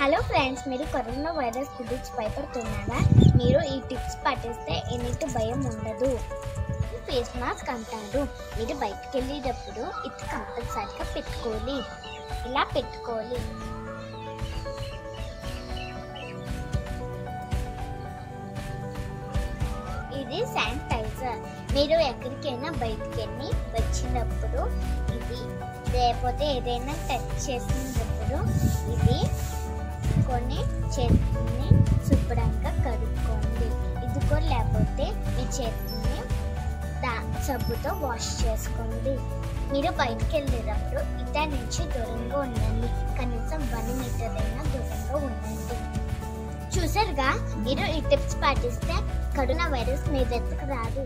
Hello friends మీరు corona virus గురించి భయపడుతున్నారా? మీరు ఈ టిప్స్ పాటిస్తే ఎన్నిటి భయం ఉండదు. ఫేస్ మాస్క్ అంటారు. మీరు బయటకు వెళ్ళేటప్పుడు ఇది కంపల్సరీగా పెట్టుకోవాలి. ఇలా పెట్టుకోవాలి. ఇది శానిటైజర్ మీరు ఎక్కడికైనా బయటికి వెళ్ళి వచ్చినప్పుడు ఇది లేకపోతే ఏదైనా టచ్ చేసినప్పుడు ఇది పెట్టుకొని చేతిని శుభ్రంగా కడుక్కోండి. ఇదిగో లేకపోతే మీ చేతిని దా సబ్బుతో వాష్ చేసుకోండి. మీరు బయటికి వెళ్ళేటప్పుడు ఇట నుంచి దూరంగా ఉండండి. కనీసం వన్ మీటర్ అయినా దూరంగా ఉండండి. చూసారుగా? మీరు ఈ టిప్స్ పాటిస్తే కరోనా వైరస్ మీ దగ్గరకు రాదు.